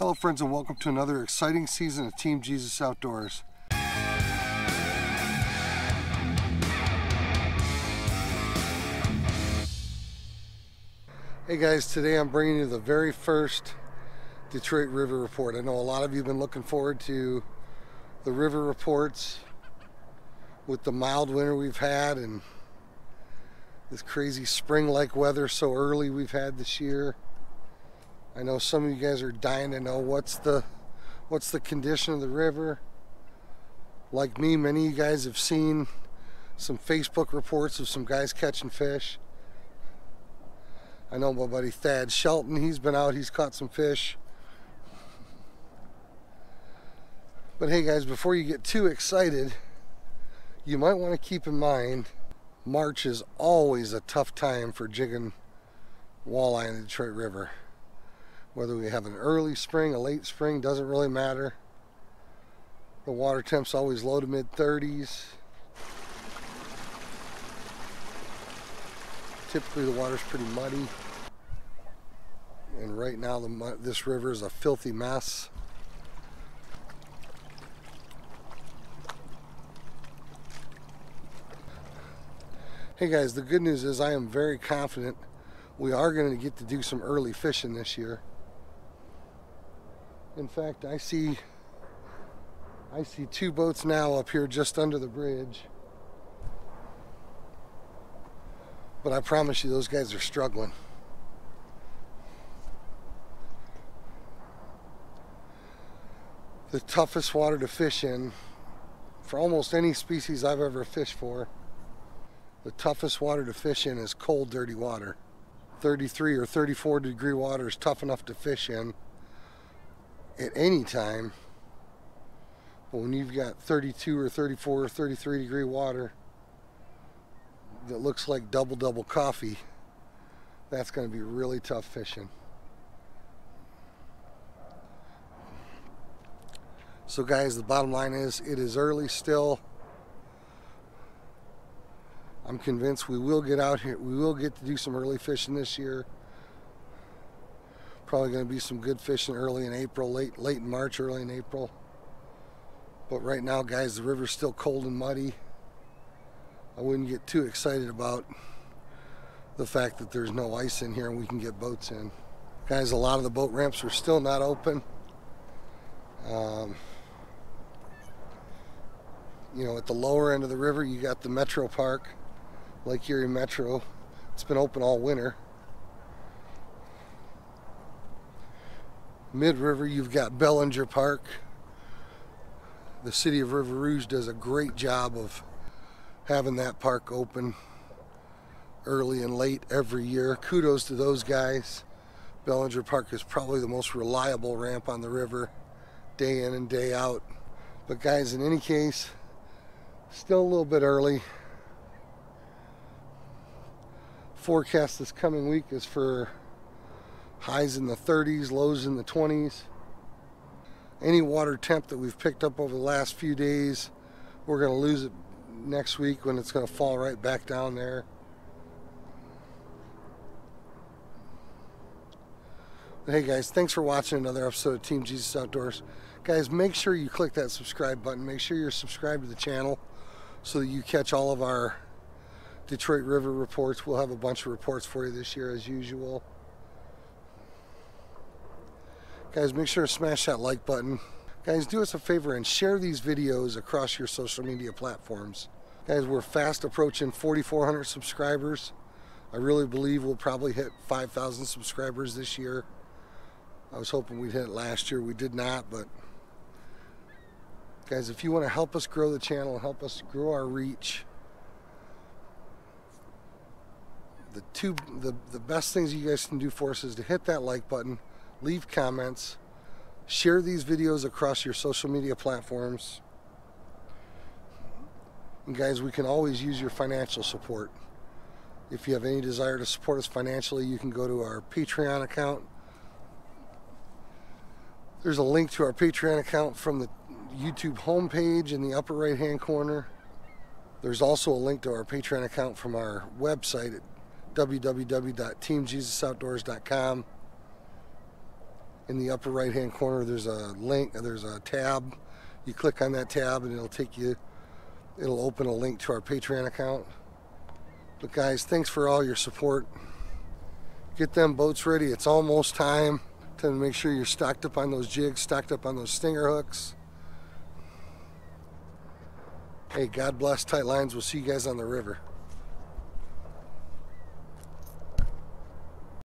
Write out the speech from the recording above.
Hello friends and welcome to another exciting season of Team Jesus Outdoors. Hey guys, today I'm bringing you the very first Detroit River Report. I know a lot of you have been looking forward to the river reports with the mild winter we've had and this crazy spring-like weather so early we've had this year. I know some of you guys are dying to know what's the what's the condition of the river. Like me, many of you guys have seen some Facebook reports of some guys catching fish. I know my buddy Thad Shelton, he's been out, he's caught some fish. But hey guys, before you get too excited, you might want to keep in mind March is always a tough time for jigging walleye in the Detroit River. Whether we have an early spring, a late spring, doesn't really matter. The water temp's always low to mid 30s. Typically the water's pretty muddy. And right now the, this river is a filthy mess. Hey guys, the good news is I am very confident we are going to get to do some early fishing this year. In fact, I see I see two boats now up here just under the bridge. But I promise you those guys are struggling. The toughest water to fish in for almost any species I've ever fished for, the toughest water to fish in is cold, dirty water. 33 or 34 degree water is tough enough to fish in at any time. But when you've got 32 or 34 or 33 degree water that looks like double double coffee, that's going to be really tough fishing. So guys, the bottom line is it is early still. I'm convinced we will get out here. We will get to do some early fishing this year. Probably going to be some good fishing early in April, late late in March, early in April. But right now, guys, the river's still cold and muddy. I wouldn't get too excited about the fact that there's no ice in here and we can get boats in. Guys, a lot of the boat ramps are still not open. Um, you know, at the lower end of the river, you got the Metro Park, Lake Erie Metro. It's been open all winter. Mid-river, you've got Belanger Park. The city of River Rouge does a great job of having that park open early and late every year. Kudos to those guys. Belanger Park is probably the most reliable ramp on the river day in and day out. But guys, in any case, still a little bit early. Forecast this coming week is for highs in the 30s, lows in the 20s. Any water temp that we've picked up over the last few days, we're going to lose it next week when it's going to fall right back down there. But hey guys, thanks for watching another episode of Team Jesus Outdoors. Guys, make sure you click that subscribe button. Make sure you're subscribed to the channel so that you catch all of our Detroit River reports. We'll have a bunch of reports for you this year as usual. Guys, make sure to smash that like button. Guys, do us a favor and share these videos across your social media platforms. Guys, we're fast approaching 4,400 subscribers. I really believe we'll probably hit 5,000 subscribers this year. I was hoping we'd hit it last year. We did not, but guys, if you want to help us grow the channel, help us grow our reach, the two the, the best things you guys can do for us is to hit that like button leave comments, share these videos across your social media platforms. And guys, we can always use your financial support. If you have any desire to support us financially, you can go to our Patreon account. There's a link to our Patreon account from the YouTube homepage in the upper right hand corner. There's also a link to our Patreon account from our website at www.teamjesusoutdoors.com. in the upper right hand corner there's a link there's a tab. You click on that tab and it'll take you it'll open a link to our patreon account. But guys thanks for all your support. Get them boats ready. It's almost time to make sure you're stocked up on those jigs stocked up on those stinger hooks. Hey god bless. Tight lines. We'll see you guys on the river